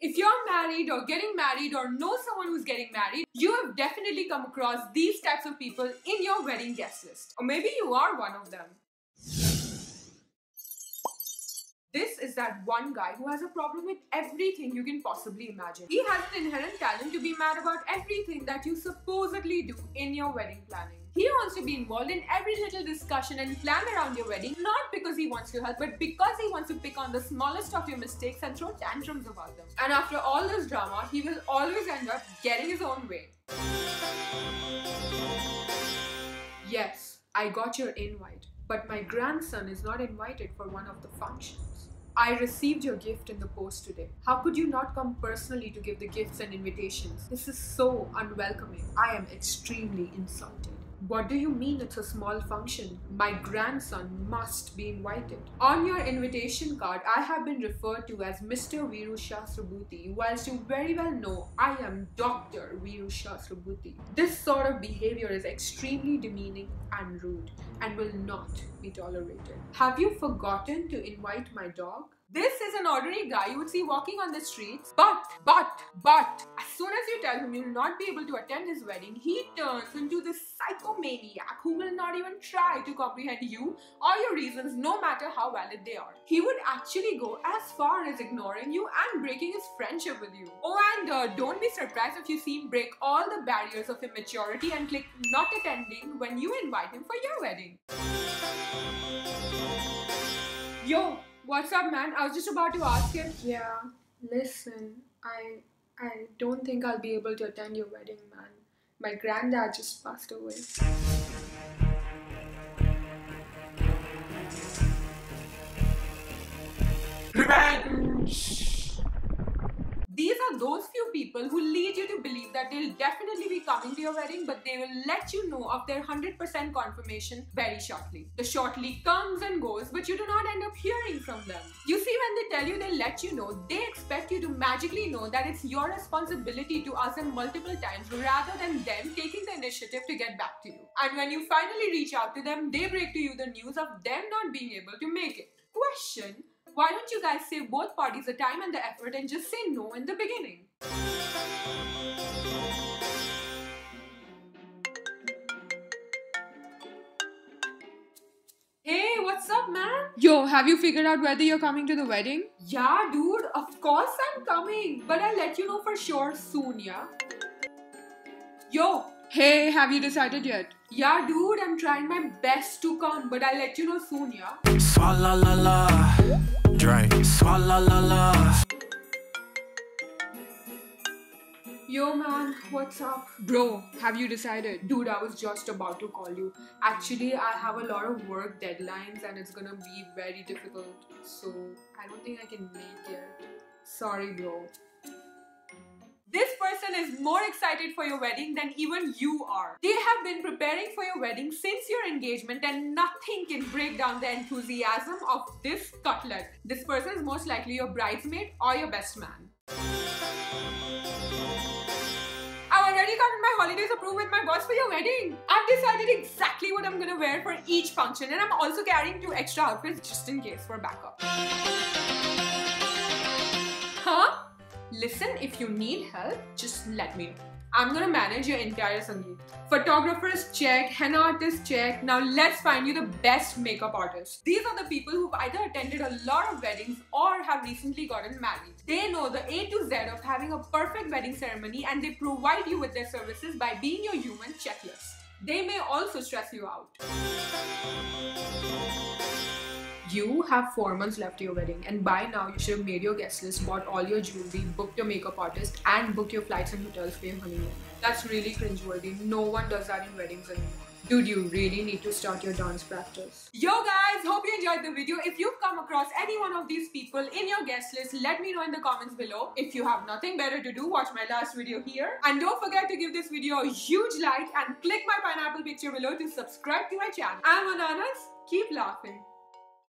If you're married or getting married or know someone who's getting married, you have definitely come across these types of people in your wedding guest list. Or maybe you are one of them. This is that one guy who has a problem with everything you can possibly imagine. He has an inherent talent to be mad about everything that you supposedly do in your wedding planning. He wants to be involved in every little discussion and plan around your wedding, not because he wants to help, but because he wants to pick on the smallest of your mistakes and throw tantrums about them. And after all this drama, he will always end up getting his own way. Yes, I got your invite, but my grandson is not invited for one of the functions. I received your gift in the post today. How could you not come personally to give the gifts and invitations? This is so unwelcoming. I am extremely insulted. What do you mean it's a small function? My grandson must be invited. On your invitation card, I have been referred to as Mr. Viru Sahastrabuddhe, whilst you very well know I am Dr. Viru Sahastrabuddhe. This sort of behavior is extremely demeaning and rude and will not be tolerated. Have you forgotten to invite my dog? This is an ordinary guy you would see walking on the streets. But, but, but, as soon as you tell him you'll not be able to attend his wedding, he turns into this psychomaniac who will not even try to comprehend you or your reasons, no matter how valid they are. He would actually go as far as ignoring you and breaking his friendship with you. Oh, and uh, don't be surprised if you see him break all the barriers of immaturity and click not attending when you invite him for your wedding. Yo, What's up, man? I was just about to ask him. Yeah, listen, I I don't think I'll be able to attend your wedding, man. My granddad just passed away. Revenge! These are those few people who lead you to believe that they'll definitely be coming to your wedding, but they will let you know of their 100% confirmation very shortly. The shortly comes and goes, but you do not end up hearing from them. You see, when they tell you they let you know, they expect you to magically know that it's your responsibility to ask them multiple times rather than them taking the initiative to get back to you. And when you finally reach out to them, they break to you the news of them not being able to make it. Question why don't you guys save both parties the time and the effort and just say no in the beginning? What's up, man? Yo, have you figured out whether you're coming to the wedding? Yeah, dude, of course I'm coming. But I'll let you know for sure soon, yeah? Yo, hey, have you decided yet? Yeah, dude, I'm trying my best to come, but I'll let you know soon, yeah? Swalla la la. Drink. Swalla la la. Yo man, what's up? Bro, have you decided? Dude, I was just about to call you. Actually, I have a lot of work deadlines and it's gonna be very difficult. So, I don't think I can make it. Sorry, bro. This person is more excited for your wedding than even you are. They have been preparing for your wedding since your engagement and nothing can break down the enthusiasm of this cutlet. This person is most likely your bridesmaid or your best man. Holidays approved with my boss for your wedding. I've decided exactly what I'm gonna wear for each function and I'm also carrying two extra outfits just in case for backup. Huh? Listen, if you need help, just let me know. I'm gonna manage your entire Sangeet. Photographers check, henna artists check. Now let's find you the best makeup artist. These are the people who've either attended a lot of weddings or have recently gotten married. They know the A to Z of having a perfect wedding ceremony and they provide you with their services by being your human checklist. They may also stress you out. You have four months left to your wedding, and by now you should have made your guest list, bought all your jewelry, booked your makeup artist, and booked your flights and hotels for your honeymoon. That's really cringeworthy. No one does that in weddings anymore. Dude, you really need to start your dance practice. Yo guys, hope you enjoyed the video. If you've come across any one of these people in your guest list, let me know in the comments below. If you have nothing better to do, watch my last video here. And don't forget to give this video a huge like and click my pineapple picture below to subscribe to my channel. I'm Ananas. Keep laughing.